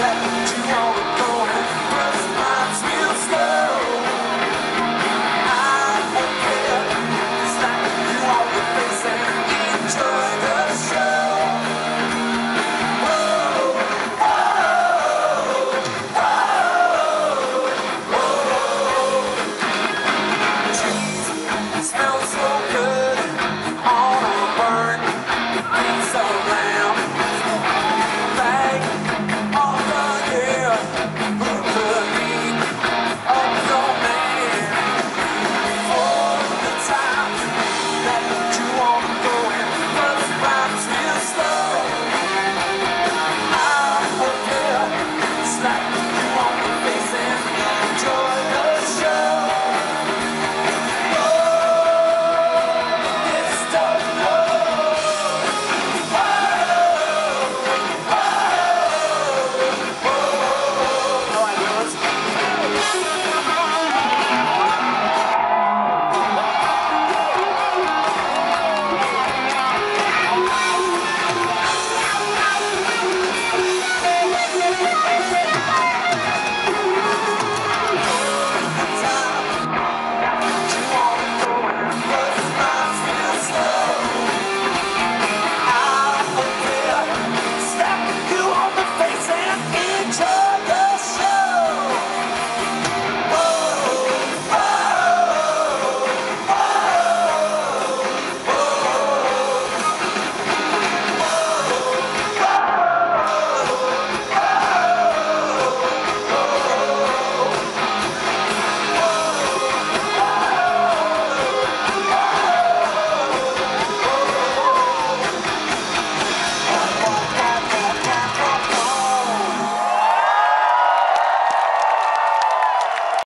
아.